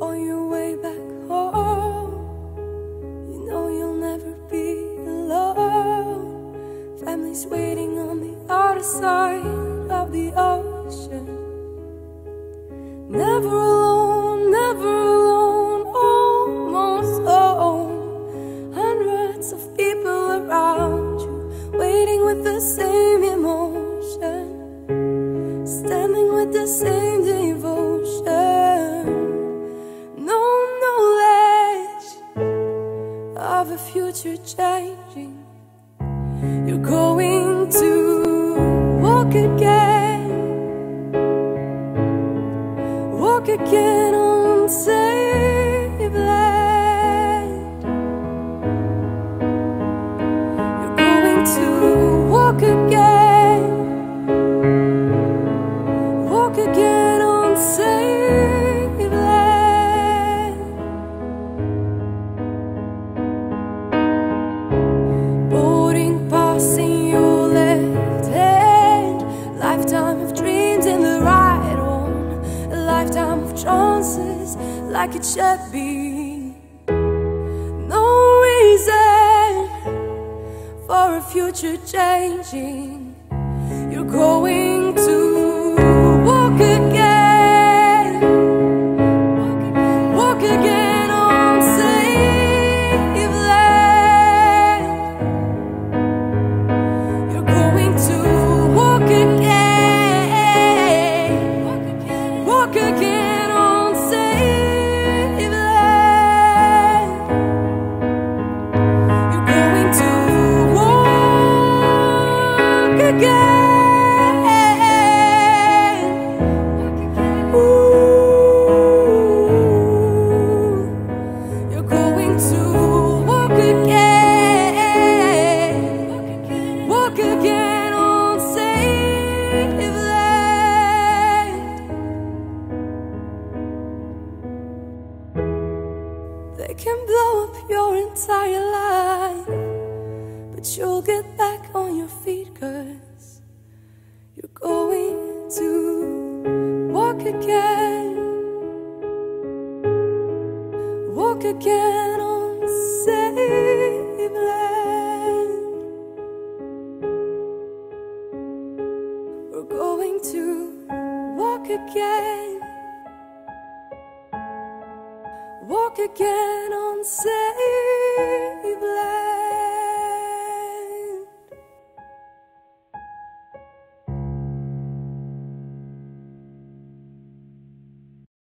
on your way back home. You know you'll never be alone. Family's waiting on the other side of the ocean. Never alone. Future changing. You're going to walk again, walk again on safe land. You're going to like it should be. No reason for a future changing. You're going your entire life, but you'll get back on your feet, cause you're going to walk again. Walk again on safe land. We're going to walk again walk again on safe land.